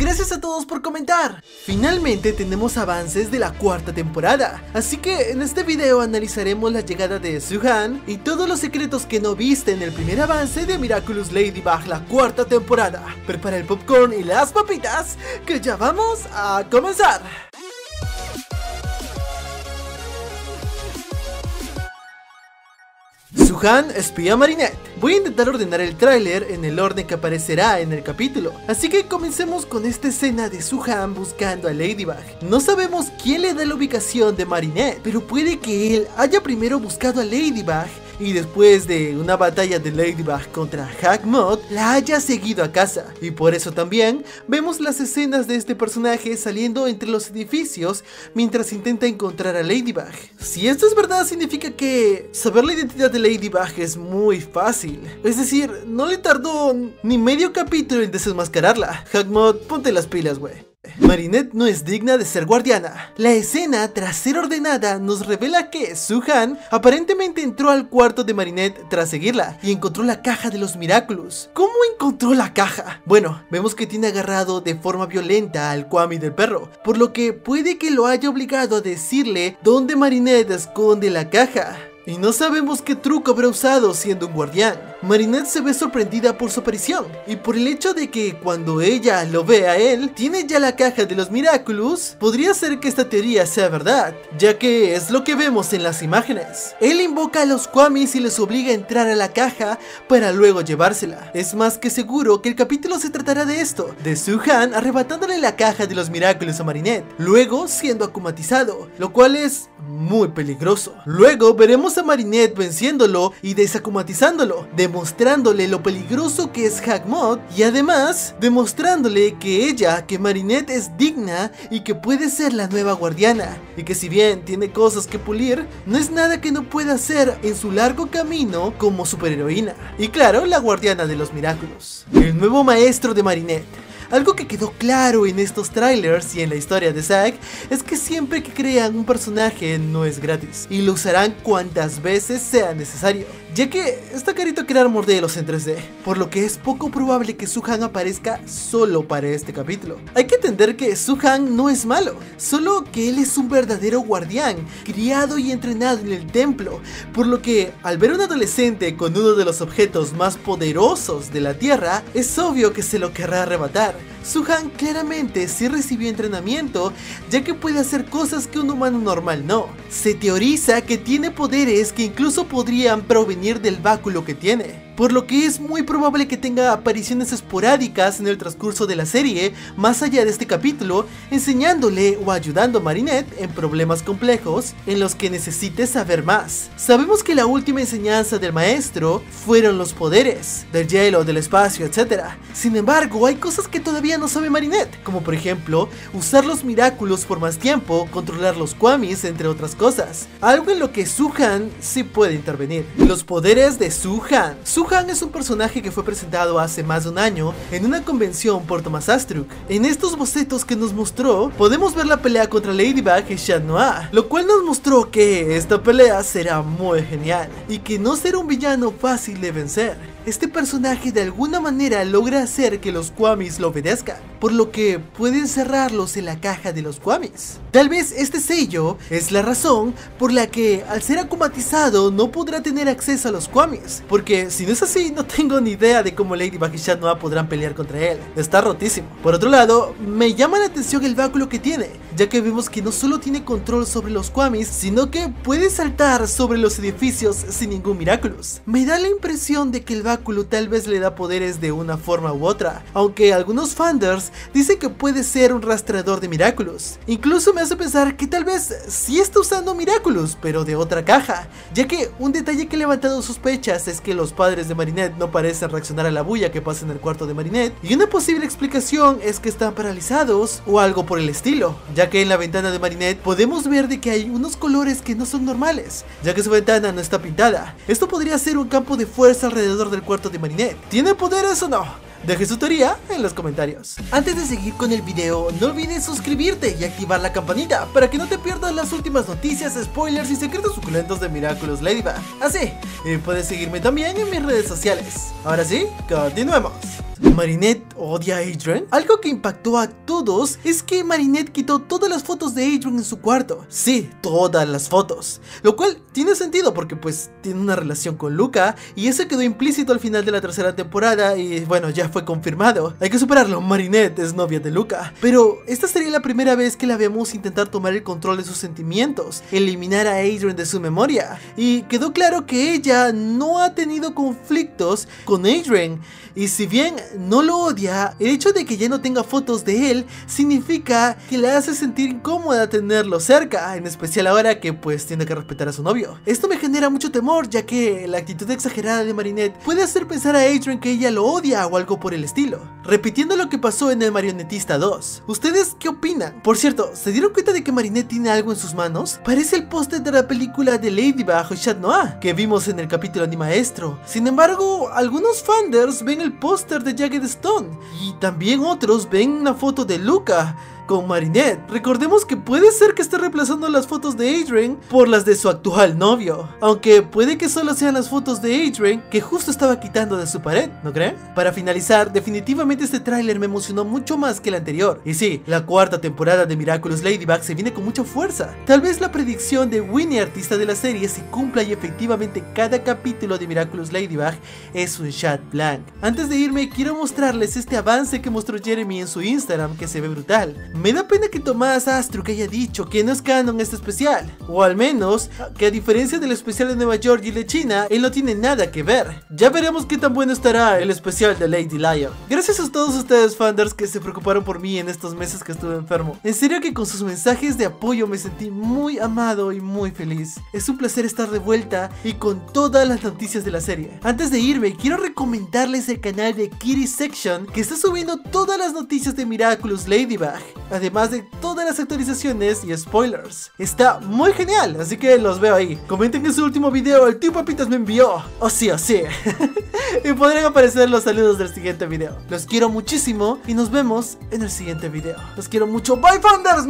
Gracias a todos por comentar. Finalmente tenemos avances de la cuarta temporada, así que en este video analizaremos la llegada de Suhan y todos los secretos que no viste en el primer avance de Miraculous Ladybug la cuarta temporada. Prepara el popcorn y las papitas, que ya vamos a comenzar. Suhan espía a Marinette. Voy a intentar ordenar el tráiler en el orden que aparecerá en el capítulo. Así que comencemos con esta escena de Suhan buscando a Ladybug. No sabemos quién le da la ubicación de Marinette, pero puede que él haya primero buscado a Ladybug y después de una batalla de Ladybug contra Hackmod, la haya seguido a casa. Y por eso también vemos las escenas de este personaje saliendo entre los edificios mientras intenta encontrar a Ladybug. Si esto es verdad, significa que saber la identidad de Ladybug es muy fácil. Es decir, no le tardó ni medio capítulo en desenmascararla. Hackmod, ponte las pilas, güey. Marinette no es digna de ser guardiana. La escena, tras ser ordenada, nos revela que Suhan aparentemente entró al cuarto de Marinette tras seguirla y encontró la caja de los Miraculous. ¿Cómo encontró la caja? Bueno, vemos que tiene agarrado de forma violenta al Kwami del perro, por lo que puede que lo haya obligado a decirle dónde Marinette esconde la caja. Y no sabemos qué truco habrá usado siendo un guardián. Marinette se ve sorprendida por su aparición y por el hecho de que cuando ella lo ve a él, tiene ya la caja de los Miraculous, podría ser que esta teoría sea verdad, ya que es lo que vemos en las imágenes. Él invoca a los Kwamis y les obliga a entrar a la caja para luego llevársela. Es más que seguro que el capítulo se tratará de esto, de Suhan arrebatándole la caja de los Miraculous a Marinette, luego siendo acumatizado, lo cual es muy peligroso. Luego veremos a Marinette venciéndolo y desakumatizándolo, demostrándole lo peligroso que es Hackmod y además demostrándole que ella, que Marinette es digna y que puede ser la nueva guardiana y que si bien tiene cosas que pulir, no es nada que no pueda hacer en su largo camino como superheroína. Y claro, la guardiana de los milagros. El nuevo maestro de Marinette. Algo que quedó claro en estos trailers y en la historia de Zack es que siempre que crean un personaje no es gratis y lo usarán cuantas veces sea necesario, ya que está carito crear modelos en 3D, por lo que es poco probable que Suhan aparezca solo para este capítulo. Hay que entender que Suhan no es malo, solo que él es un verdadero guardián, criado y entrenado en el templo, por lo que al ver a un adolescente con uno de los objetos más poderosos de la Tierra, es obvio que se lo querrá arrebatar. Suhan claramente sí recibió entrenamiento, ya que puede hacer cosas que un humano normal no. Se teoriza que tiene poderes que incluso podrían provenir del báculo que tiene por lo que es muy probable que tenga apariciones esporádicas en el transcurso de la serie, más allá de este capítulo, enseñándole o ayudando a Marinette en problemas complejos en los que necesite saber más. Sabemos que la última enseñanza del maestro fueron los poderes, del hielo, del espacio, etc. Sin embargo, hay cosas que todavía no sabe Marinette, como por ejemplo, usar los Miraculous por más tiempo, controlar los Kwamis, entre otras cosas. Algo en lo que Suhan sí puede intervenir. Los poderes de Suhan. Suhan es un personaje que fue presentado hace más de un año en una convención por Thomas Astruc. En estos bocetos que nos mostró, podemos ver la pelea contra Ladybug y Noir, lo cual nos mostró que esta pelea será muy genial y que no será un villano fácil de vencer este personaje de alguna manera logra hacer que los Kwamis lo obedezcan, por lo que puede encerrarlos en la caja de los Kwamis. Tal vez este sello es la razón por la que al ser acumatizado no podrá tener acceso a los Kwamis, porque si no es así no tengo ni idea de cómo Ladybug y Chat Noir podrán pelear contra él, está rotísimo. Por otro lado, me llama la atención el báculo que tiene, ya que vemos que no solo tiene control sobre los Kwamis, sino que puede saltar sobre los edificios sin ningún Miraculous. Me da la impresión de que el báculo tal vez le da poderes de una forma u otra, aunque algunos fanders dicen que puede ser un rastreador de Miraculous. Incluso me hace pensar que tal vez sí está usando Miraculous, pero de otra caja, ya que un detalle que ha levantado sospechas es que los padres de Marinette no parecen reaccionar a la bulla que pasa en el cuarto de Marinette, y una posible explicación es que están paralizados o algo por el estilo, ya en la ventana de Marinette podemos ver de que hay unos colores que no son normales, ya que su ventana no está pintada. Esto podría ser un campo de fuerza alrededor del cuarto de Marinette. ¿Tiene poderes o no? Deje su teoría en los comentarios. Antes de seguir con el video, no olvides suscribirte y activar la campanita para que no te pierdas las últimas noticias, spoilers y secretos suculentos de Miraculous Ladybug. Así, y puedes seguirme también en mis redes sociales. Ahora sí, continuemos. Marinette odia a Adrian? Algo que impactó a todos es que Marinette quitó todas las fotos de Adrian en su cuarto. Sí, todas las fotos. Lo cual tiene sentido porque pues tiene una relación con Luca y eso quedó implícito al final de la tercera temporada y bueno, ya fue confirmado. Hay que superarlo, Marinette es novia de Luca. Pero esta sería la primera vez que la vemos intentar tomar el control de sus sentimientos, eliminar a Adrian de su memoria. Y quedó claro que ella no ha tenido conflictos con Adrian. Y si bien no lo odia, el hecho de que ya no tenga fotos de él significa que le hace sentir incómoda tenerlo cerca, en especial ahora que pues tiene que respetar a su novio. Esto me genera mucho temor ya que la actitud exagerada de Marinette puede hacer pensar a Adrian que ella lo odia o algo por el estilo. Repitiendo lo que pasó en el Marionetista 2, ¿ustedes qué opinan? Por cierto, ¿se dieron cuenta de que Marinette tiene algo en sus manos? Parece el póster de la película de Ladybug o Chat Noir que vimos en el capítulo Maestro. Sin embargo, algunos fanders ven el póster de Jagged Stone y también otros ven una foto de Luca con Marinette. Recordemos que puede ser que esté reemplazando las fotos de Adrian por las de su actual novio. Aunque puede que solo sean las fotos de Adrian que justo estaba quitando de su pared, ¿no creen? Para finalizar, definitivamente este tráiler me emocionó mucho más que el anterior. Y sí, la cuarta temporada de Miraculous Ladybug se viene con mucha fuerza. Tal vez la predicción de Winnie, artista de la serie, se cumpla y efectivamente cada capítulo de Miraculous Ladybug es un chat blank. Antes de irme, quiero mostrarles este avance que mostró Jeremy en su Instagram que se ve brutal. Me da pena que Tomás Astro haya dicho que no es canon este especial, o al menos que a diferencia del especial de Nueva York y de China, él no tiene nada que ver. Ya veremos qué tan bueno estará el especial de Lady Lion. Gracias a todos ustedes fanders que se preocuparon por mí en estos meses que estuve enfermo. En serio que con sus mensajes de apoyo me sentí muy amado y muy feliz. Es un placer estar de vuelta y con todas las noticias de la serie. Antes de irme, quiero recomendarles el canal de Kitty Section que está subiendo todas las noticias de Miraculous Ladybug además de todas las actualizaciones y spoilers. Está muy genial, así que los veo ahí. Comenten en su último video el tío Papitas me envió. Oh sí, oh sí. y podrían aparecer los saludos del siguiente video. Los quiero muchísimo y nos vemos en el siguiente video. Los quiero mucho. Bye, Founders.